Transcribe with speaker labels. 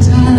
Speaker 1: time.